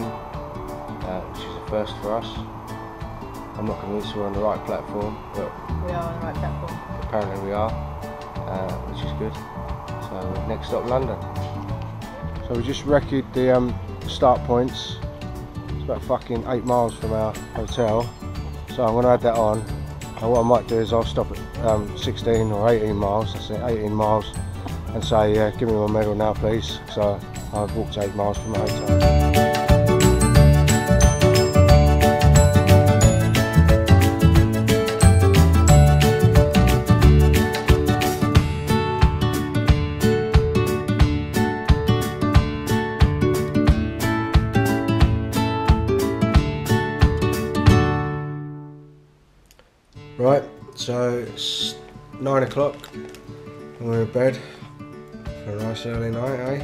train, uh, which is a first for us. I'm not convinced we're on the right platform, but We are on the right platform. apparently we are, uh, which is good. So next stop London. So we just recce the um, start points. It's about fucking eight miles from our hotel. So I'm gonna add that on. And what I might do is I'll stop at um, 16 or 18 miles, that's it, 18 miles, and say, yeah, give me my medal now please. So I've walked eight miles from the hotel. So it's nine o'clock and we're in bed for a nice early night, eh?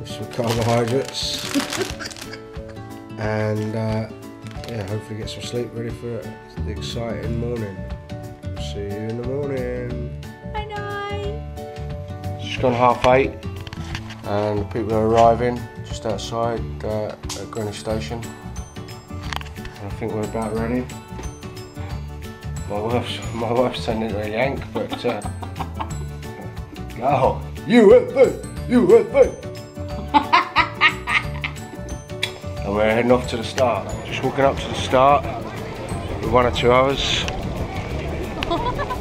With some carbohydrates. and uh, yeah, hopefully get some sleep ready for the exciting morning. See you in the morning. Bye. It's just gone half eight and the people are arriving just outside uh, at Greenwich Station. I think we're about ready. My wife's, my wife's into a yank, but uh, go USA, USA. and we're heading off to the start. Just walking up to the start with one or two others.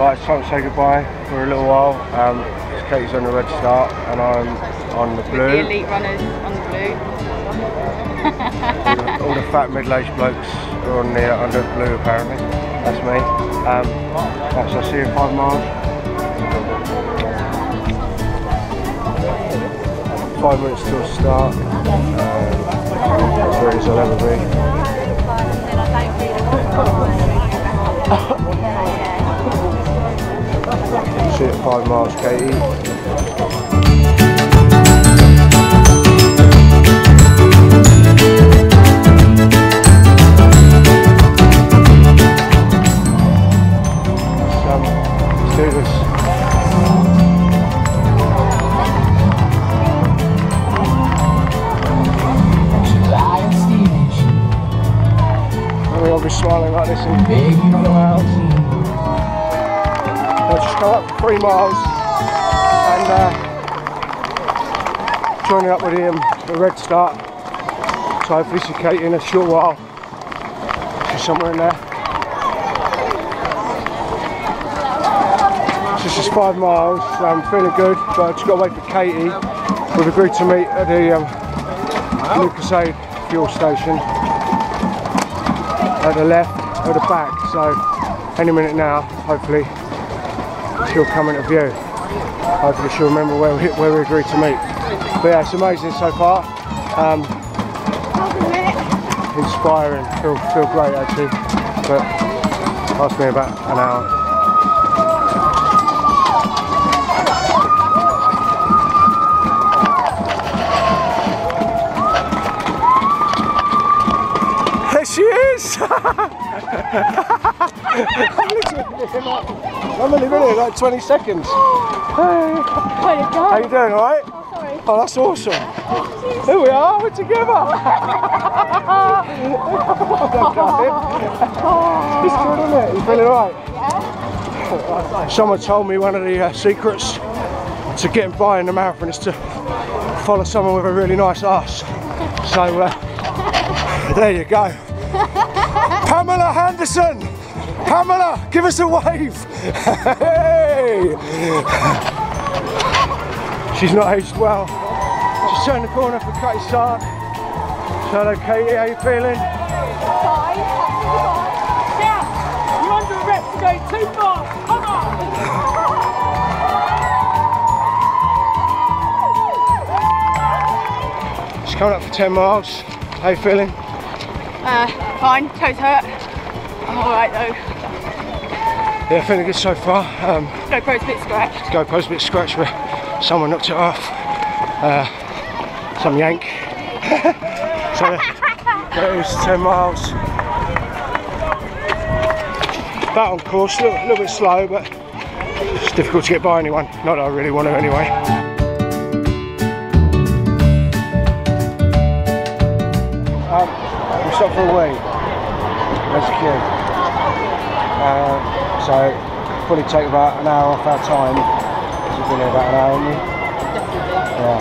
Right, it's time to say goodbye for a little while. Um, Katie's on the red start and I'm on the The blue. elite runners on the blue. all, the, all the fat middle-aged blokes are on the under blue apparently. That's me. Um, right, so I'll see you in five miles. Five minutes till start. Um, as ready as I'll ever be. Five miles, Katie. Let's do this. I mean, be smiling like this in a while. I'll just go up three miles and uh, joining up with him, the red start. So hopefully see Kate in a short while. She's somewhere in there. So this is five miles. I'm feeling good, but I've just got to wait for Katie. We've agreed to meet at the um, Lucozade fuel station at the left or the back. So any minute now, hopefully, she'll come into view. Hopefully she'll remember where we, where we agreed to meet. But yeah, it's amazing so far. Um, inspiring, feel, feel great actually. But cost me about an hour. There she is! I'm only been here like 20 seconds. Hey, how you doing, alright? Oh, that's awesome. Here we are, we're together. it's good, isn't it? You feeling alright? Someone told me one of the uh, secrets to getting by in the marathon is to follow someone with a really nice ass. So, uh, there you go. Pamela Anderson! Pamela, give us a wave! Hey! She's not aged well. Just turned the corner for Cutty Sark. Hello Katie, how you feeling? Fine, Yeah, you're under arrest for going too far. Come on. She's coming up for 10 miles. How you feeling? Uh, fine, toes hurt. I'm alright though. Yeah, feeling good so far. Um, GoPro's a bit scratched. GoPro's a bit scratched, but someone knocked it off. Uh, some yank. so it was 10 miles. That on course, a little, little bit slow, but It's difficult to get by anyone. Not that I really want to anyway. Um, we stopped for a wee. Queue. Uh, so probably take about an hour off our time. We've been here about an hour, haven't we? Yeah.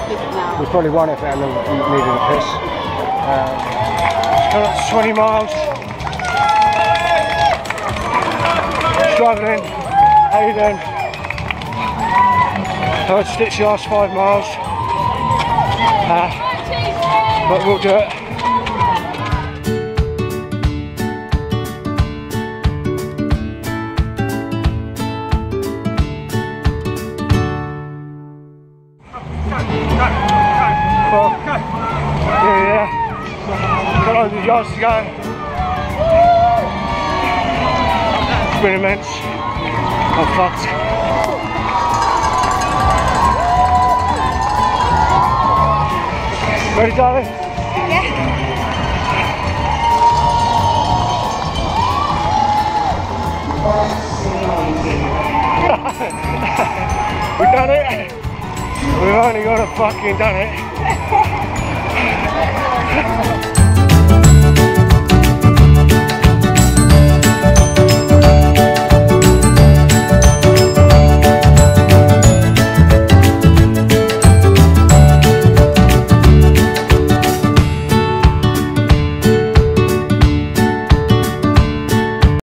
We probably won if it hadn't needed a piss. Um, coming up to 20 miles. Struggling. How you doing? I had to stitch the last five miles. Uh, but we'll do it. Yeah. To go. It's been immense. I'm fucked. Ready, darling? We've done it. We've only got to fucking done it.